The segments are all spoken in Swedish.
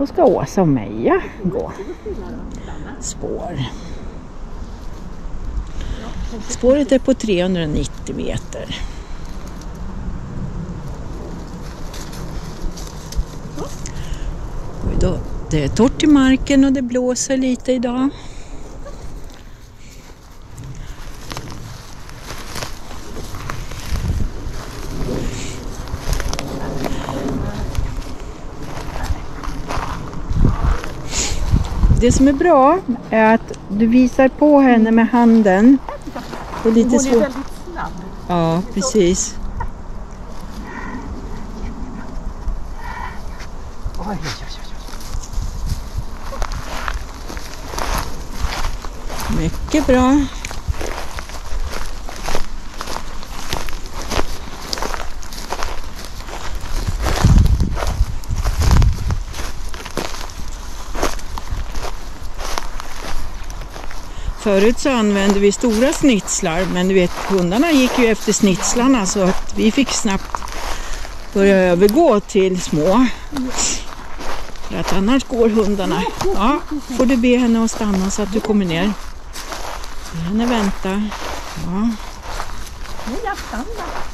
Då ska Åsa och Meja gå spår. Spåret är på 390 meter. Och idag, det är torrt i marken och det blåser lite idag. Det som är bra är att du visar på henne med handen. Det är lite Hon är väldigt snabb. Ja, precis. Oj. Mycket bra. Förut så använde vi stora snitslar men du vet hundarna gick ju efter snitslarna så att vi fick snabbt börja övergå till små. För att annars går hundarna. Ja, får du be henne att stanna så att du kommer ner. Be henne vänta. Ja. Nej, jag stannar.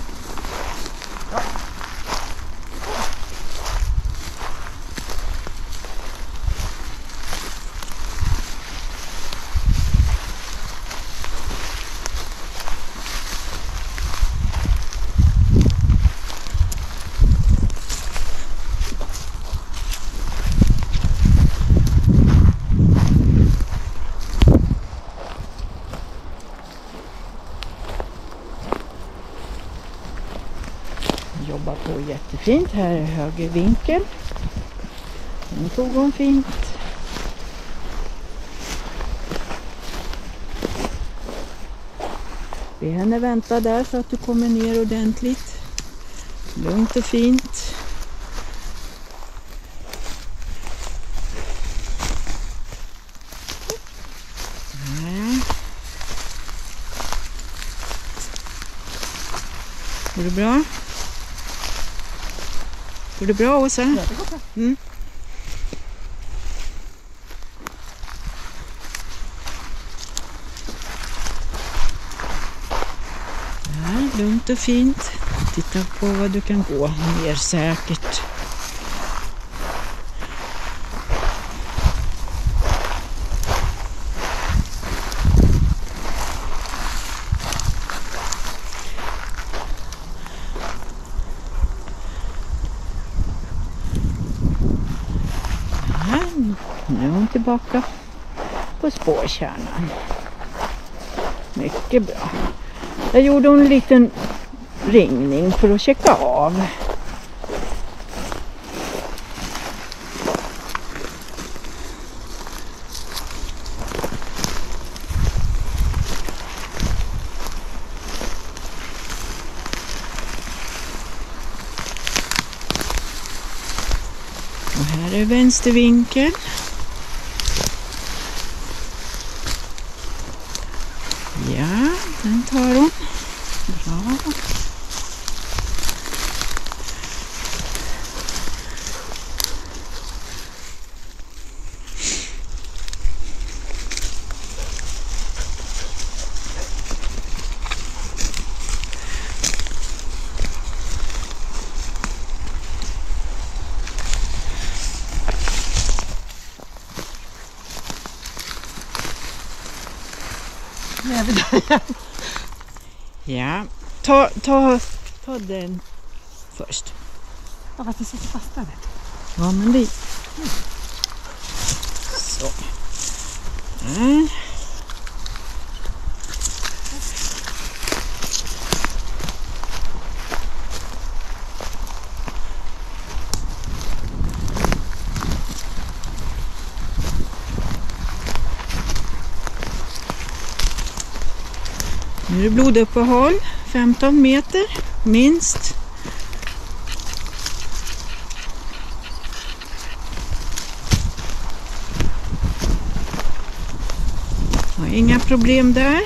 Jobbar på jättefint. Här är höger vinkel. Den tog hon fint. Be henne vänta där så att du kommer ner ordentligt. Lugnt och fint. Går det bra? Går det bra Åsa? Ja, det går bra. Mm. Ja, lugnt och fint. Titta på vad du kan gå mer säkert. Ja, nu är hon tillbaka på spårkärnan. Mycket bra. Jag gjorde hon en liten ringning för att checka av. Och här är vänster Ja, den tar hon. Bra. Vi där. Ja, ta, ta, ta den först. Ja, fast det sitter fast där. vet. Ja, men det... Så. Där. Det bloduppehåll, 15 meter minst. Har inga problem där.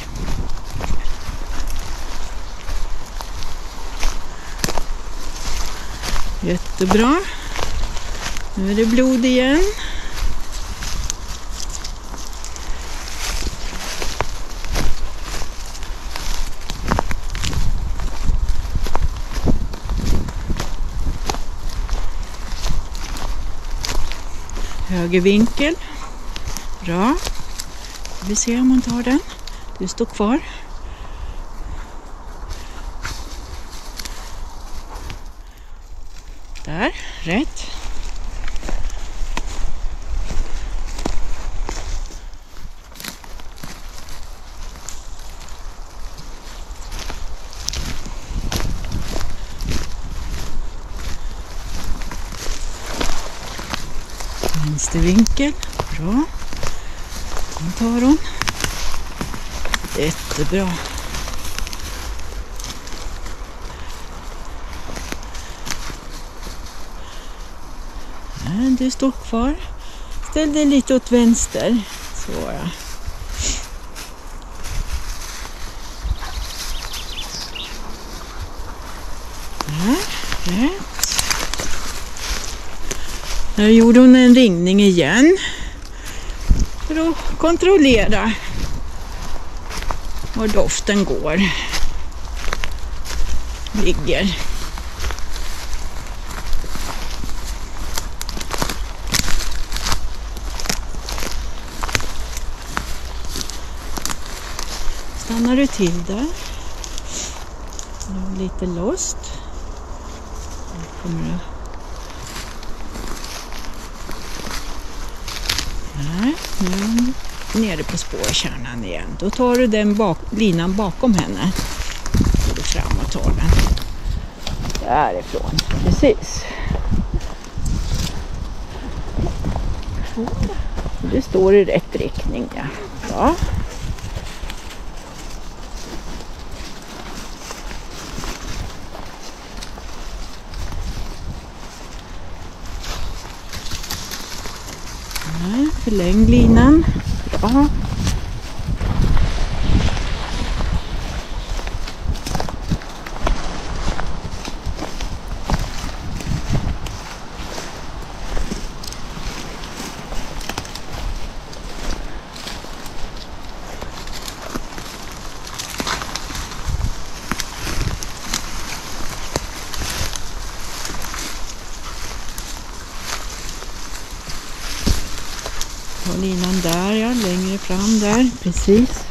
Jättebra. Nu är det blod igen. Höger vinkel. Bra. Vi ser om hon tar den. Du står kvar. Där, rätt. Vänster vinkel. Bra. Den tar hon. Jättebra. Men Du står kvar. Ställ dig lite åt vänster. Så ja. Där, rätt. Där gjorde hon en ringning igen. För att kontrollera var doften går. Ligger. Stannar du till där. Lite lost. Nu kommer det. Där, nu mm. är hon nere på spårkärnan igen. Då tar du den bak, linan bakom henne. Går du fram och tar den. Därifrån, precis. Du står i rätt riktning, ja. ja. Där, Förläng linan. Linan där ja, längre fram där, precis.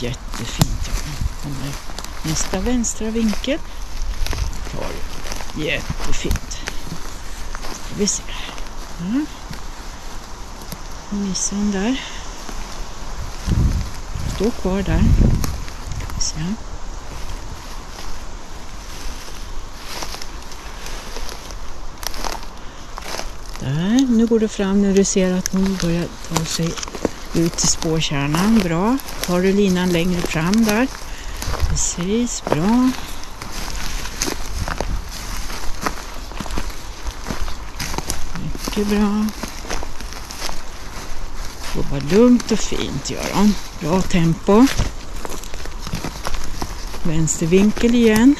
Jättefint. ja. Kommer nästa vänstra vinkel. Jättefint. Ska vi se. Ja. Missade hon där. Stå kvar där. Ska se. Där, nu går du fram när du ser att hon börjar ta sig ut till spårkärnan. Bra. Tar du linan längre fram där. Precis, bra. Mycket bra. Jobba lugnt och fint gör de. Bra tempo. Vänster vinkel igen.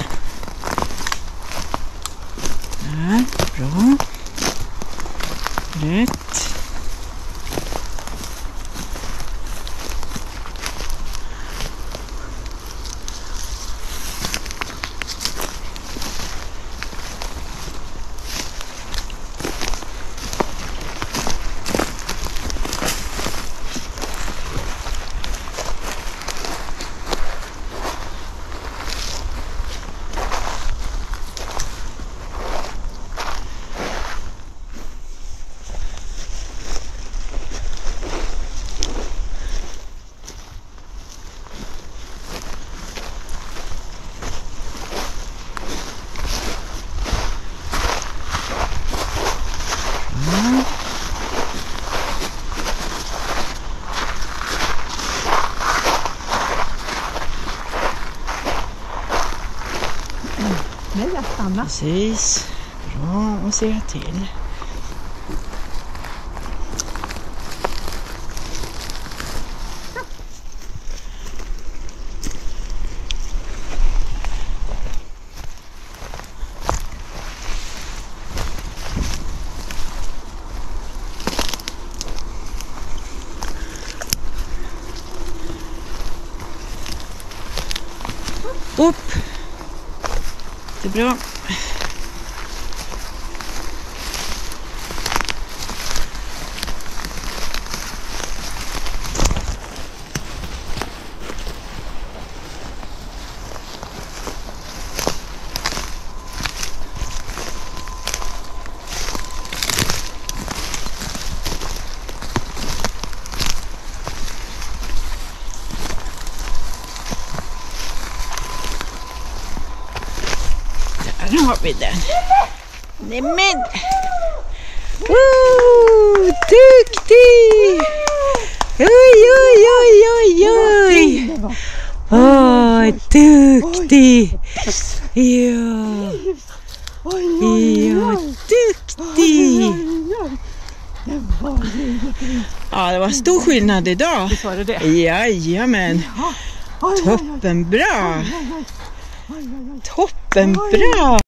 Där, bra. Rätt. Stanna. Precis. Bra att säga till. Det Där har vi den. Nämen! Oh, duktig! Oj, oj, oj, oj, oj! Åh, duktig! Ja, ja, duktig! Ja, det var stor skillnad idag. Visst var det det? Jajamän, toppenbra! Toppenbra!